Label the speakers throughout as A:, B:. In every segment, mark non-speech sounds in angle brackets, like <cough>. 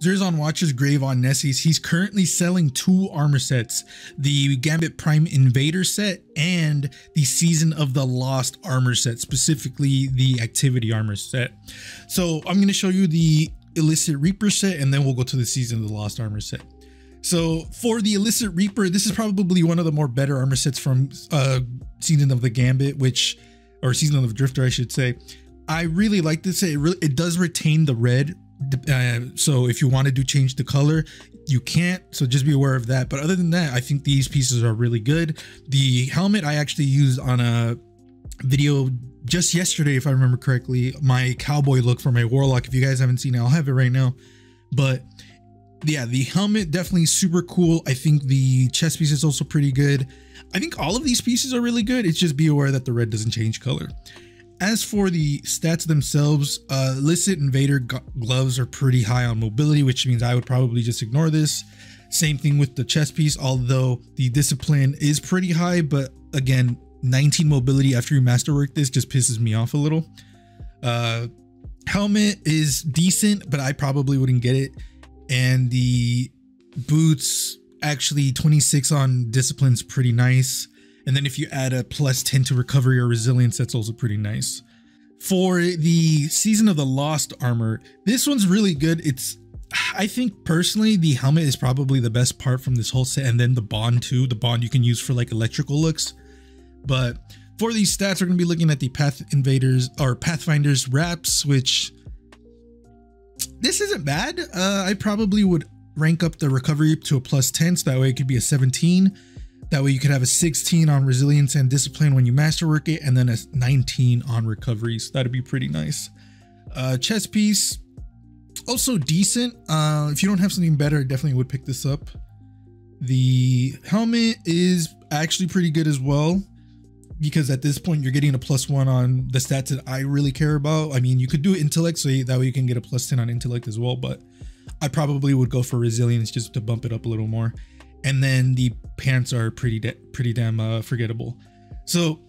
A: Zerzan Watcher's Grave on Nessus. He's currently selling two armor sets the Gambit Prime Invader set and the Season of the Lost armor set, specifically the Activity armor set. So I'm going to show you the Illicit Reaper set and then we'll go to the Season of the Lost armor set. So for the Illicit Reaper, this is probably one of the more better armor sets from uh, Season of the Gambit, which, or Season of the Drifter, I should say. I really like this. It really it does retain the red uh, so if you wanted to change the color, you can't. So just be aware of that. But other than that, I think these pieces are really good. The helmet I actually used on a video just yesterday, if I remember correctly, my cowboy look for my warlock. If you guys haven't seen it, I'll have it right now. But yeah, the helmet definitely super cool. I think the chest piece is also pretty good. I think all of these pieces are really good. It's just be aware that the red doesn't change color. As for the stats themselves, uh, Illicit Invader gloves are pretty high on mobility, which means I would probably just ignore this. Same thing with the chest piece, although the discipline is pretty high, but again, 19 mobility after you masterwork this just pisses me off a little. Uh, helmet is decent, but I probably wouldn't get it. And the boots, actually 26 on discipline's pretty nice. And then if you add a plus 10 to recovery or resilience, that's also pretty nice. For the Season of the Lost armor, this one's really good. It's, I think personally, the helmet is probably the best part from this whole set. And then the bond too, the bond you can use for like electrical looks. But for these stats, we're going to be looking at the Path Invaders or Pathfinders wraps, which this isn't bad. Uh, I probably would rank up the recovery to a plus 10, so that way it could be a 17. That way you could have a 16 on resilience and discipline when you masterwork it, and then a 19 on recoveries. That'd be pretty nice. Uh, chest piece, also decent. Uh, if you don't have something better, I definitely would pick this up. The helmet is actually pretty good as well because at this point you're getting a plus one on the stats that I really care about. I mean, you could do intellect so that way you can get a plus 10 on intellect as well, but I probably would go for resilience just to bump it up a little more and then the pants are pretty pretty damn uh, forgettable. So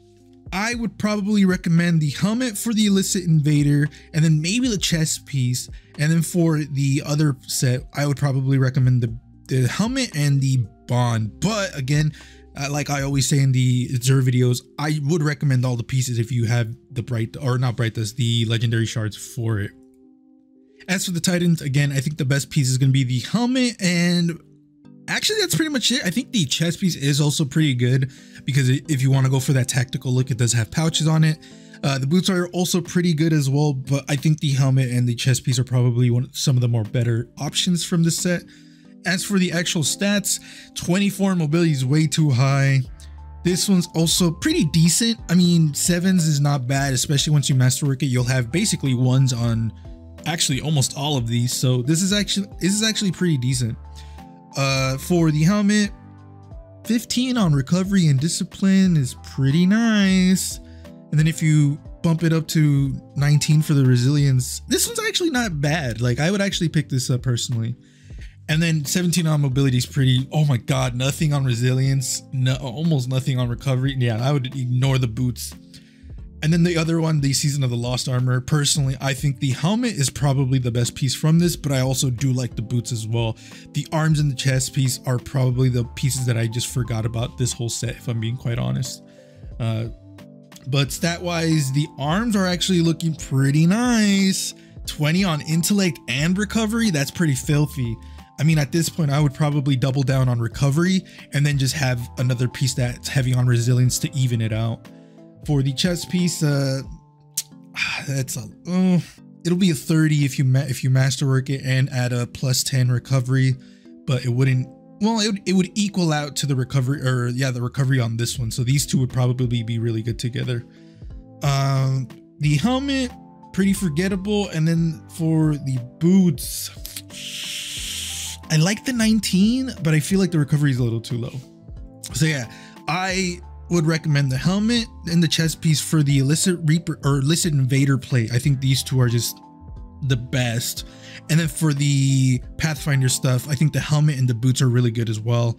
A: I would probably recommend the helmet for the illicit invader, and then maybe the chest piece, and then for the other set, I would probably recommend the the helmet and the bond. But again, uh, like I always say in the Xur videos, I would recommend all the pieces if you have the bright or not bright dust, the legendary shards for it. As for the Titans, again, I think the best piece is going to be the helmet and actually that's pretty much it. I think the chest piece is also pretty good because if you want to go for that tactical look it does have pouches on it. Uh, the boots are also pretty good as well but i think the helmet and the chest piece are probably one some of the more better options from this set. As for the actual stats 24 mobility is way too high. This one's also pretty decent. I mean sevens is not bad especially once you masterwork it. You'll have basically ones on actually almost all of these. So this is actually this is actually pretty decent uh, for the helmet, 15 on recovery and discipline is pretty nice. And then if you bump it up to 19 for the resilience, this one's actually not bad. Like I would actually pick this up personally. And then 17 on mobility is pretty, oh my God, nothing on resilience, no, almost nothing on recovery. Yeah, I would ignore the boots and then the other one, the Season of the Lost Armor. Personally, I think the helmet is probably the best piece from this, but I also do like the boots as well. The arms and the chest piece are probably the pieces that I just forgot about this whole set, if I'm being quite honest. Uh, but stat-wise, the arms are actually looking pretty nice. 20 on intellect and recovery, that's pretty filthy. I mean, at this point, I would probably double down on recovery and then just have another piece that's heavy on resilience to even it out. For the chest piece, uh, that's a uh, it'll be a 30 if you if you masterwork it and add a plus 10 recovery, but it wouldn't. Well, it would, it would equal out to the recovery or yeah, the recovery on this one. So these two would probably be really good together. Um, the helmet pretty forgettable, and then for the boots, I like the 19, but I feel like the recovery is a little too low. So yeah, I would recommend the helmet and the chest piece for the illicit reaper or illicit invader plate. I think these two are just the best. And then for the Pathfinder stuff, I think the helmet and the boots are really good as well.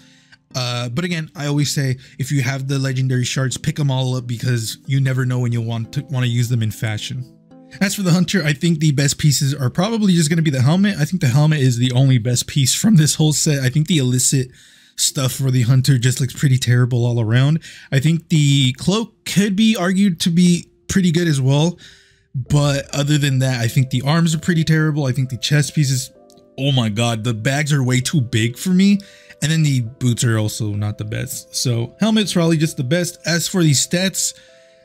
A: Uh, but again, I always say if you have the legendary shards, pick them all up because you never know when you'll want to want to use them in fashion. As for the Hunter, I think the best pieces are probably just going to be the helmet. I think the helmet is the only best piece from this whole set. I think the illicit stuff for the Hunter just looks pretty terrible all around. I think the cloak could be argued to be pretty good as well. But other than that, I think the arms are pretty terrible. I think the chest pieces, oh my god, the bags are way too big for me. And then the boots are also not the best. So helmet's probably just the best. As for the stats,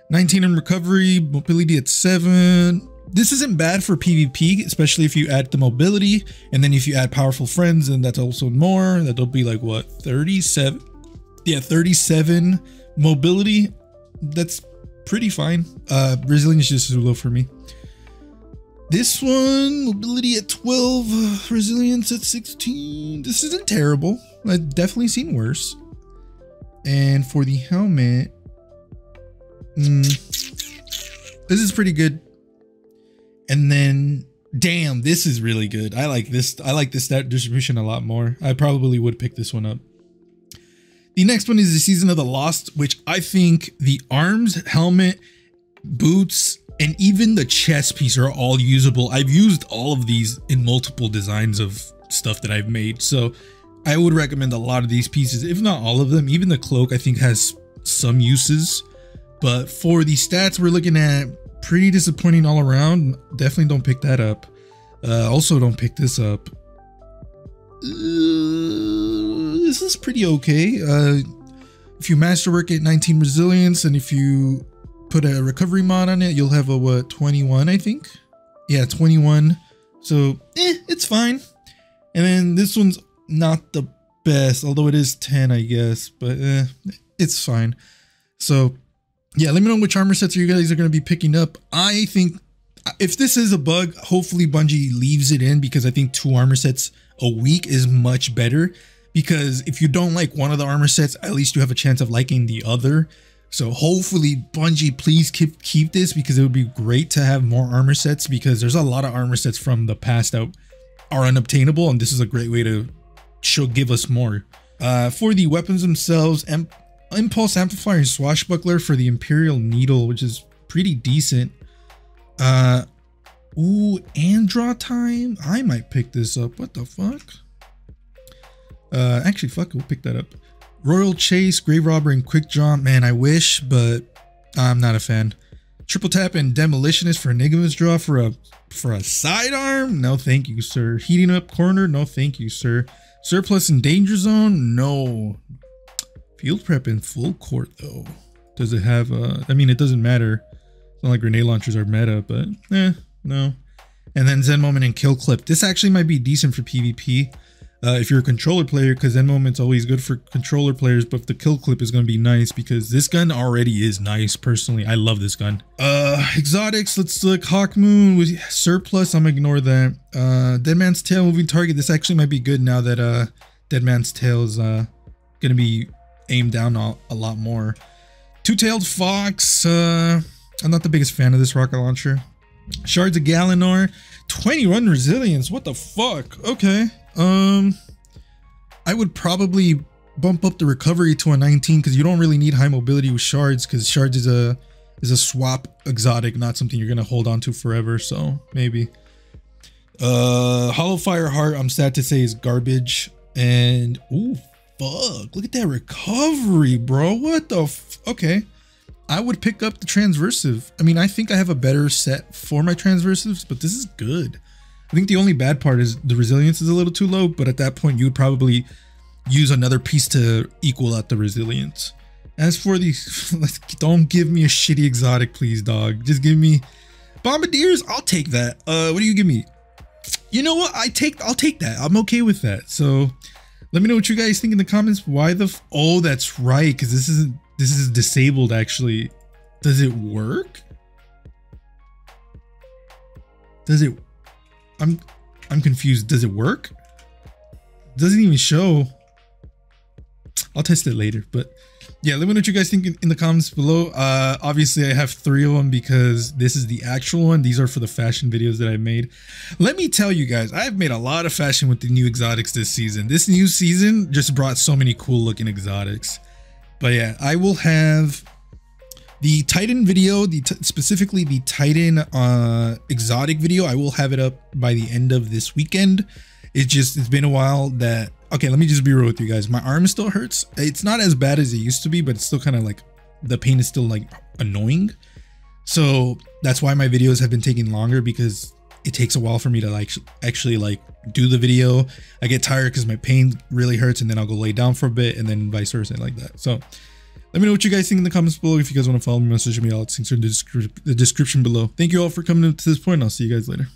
A: 19 in recovery, mobility at 7. This isn't bad for PvP, especially if you add the mobility. And then if you add powerful friends, and that's also more. That'll be like, what, 37? Yeah, 37 mobility. That's pretty fine. Uh, resilience is just too low for me. This one, mobility at 12, resilience at 16. This isn't terrible. I've definitely seen worse. And for the helmet, mm, this is pretty good. And then, damn, this is really good. I like this. I like this stat distribution a lot more. I probably would pick this one up. The next one is the Season of the Lost, which I think the arms, helmet, boots, and even the chest piece are all usable. I've used all of these in multiple designs of stuff that I've made. So I would recommend a lot of these pieces, if not all of them. Even the cloak, I think, has some uses. But for the stats, we're looking at pretty disappointing all around. Definitely don't pick that up. Uh, also, don't pick this up. Uh, this is pretty okay. Uh, if you masterwork at 19 resilience and if you put a recovery mod on it, you'll have a what 21, I think. Yeah, 21. So eh, it's fine. And then this one's not the best, although it is 10, I guess, but eh, it's fine. So yeah, let me know which armor sets you guys are going to be picking up. I think if this is a bug, hopefully Bungie leaves it in because I think two armor sets a week is much better. Because if you don't like one of the armor sets, at least you have a chance of liking the other. So hopefully Bungie, please keep keep this because it would be great to have more armor sets because there's a lot of armor sets from the past out are unobtainable and this is a great way to show give us more. Uh, for the weapons themselves, Im Impulse Amplifier and Swashbuckler for the Imperial Needle, which is pretty decent. Uh, ooh, and draw time. I might pick this up. What the fuck? Uh, actually, fuck, we'll pick that up. Royal Chase, Grave Robber, and Quick Draw. Man, I wish, but I'm not a fan. Triple tap and demolitionist for Enigma's draw for a for a sidearm. No, thank you, sir. Heating up corner. No, thank you, sir. Surplus in danger zone. No. Field prep in full court though. Does it have? Uh, I mean, it doesn't matter. It's not like grenade launchers are meta, but eh, no. And then Zen Moment and Kill Clip. This actually might be decent for PvP. Uh, if you're a controller player, because Zen Moment's always good for controller players, but the kill clip is going to be nice because this gun already is nice. Personally, I love this gun. Uh, exotics, let's look. Hawkmoon with surplus. I'm ignore that. Uh, Dead Man's Tale moving target. This actually might be good now that uh, Dead Man's Tale is uh, gonna be aimed down a, lot more. Two-tailed Fox. Uh, I'm not the biggest fan of this rocket launcher. Shards of Galanor. 21 resilience. What the fuck? Okay. Um, I would probably bump up the recovery to a 19 because you don't really need high mobility with shards because shards is a is a swap exotic, not something you're gonna hold on to forever. So maybe. Uh, Hallowfire Heart. I'm sad to say is garbage. And ooh, fuck! Look at that recovery, bro. What the? okay. I would pick up the transversive. I mean, I think I have a better set for my transversives, but this is good. I think the only bad part is the resilience is a little too low, but at that point you would probably use another piece to equal out the resilience. As for the, <laughs> don't give me a shitty exotic, please, dog. Just give me bombardiers. I'll take that. Uh, what do you give me? You know what? I take. I'll take that. I'm okay with that. So, let me know what you guys think in the comments. Why the? oh, that's right. Because this isn't. This is disabled. Actually, does it work? Does it I'm I'm confused. Does it work? Doesn't even show. I'll test it later, but yeah, let me know what you guys think in the comments below. Uh, obviously, I have three of them because this is the actual one. These are for the fashion videos that I made. Let me tell you guys, I've made a lot of fashion with the new exotics this season. This new season just brought so many cool looking exotics. But yeah, I will have The Titan video, the specifically the Titan uh, exotic video, I will have it up by the end of this weekend. It's just it's been a while that okay. Let me just be real with you guys. My arm still hurts. It's not as bad as it used to be, but it's still kind of like the pain is still like annoying. So that's why my videos have been taking longer because it takes a while for me to like actually like do the video. I get tired because my pain really hurts and then I'll go lay down for a bit and then vice versa like that. So let me know what you guys think in the comments below. If you guys want to follow me on social media, I'll link in the, description below. Thank you all for coming to this point. I'll see you guys later.